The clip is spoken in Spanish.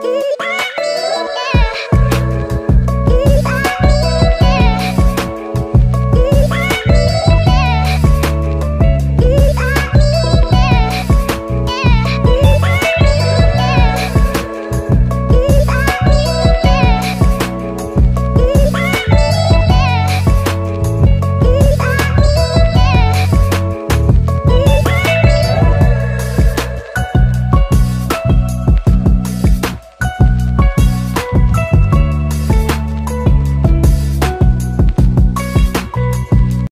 Bye.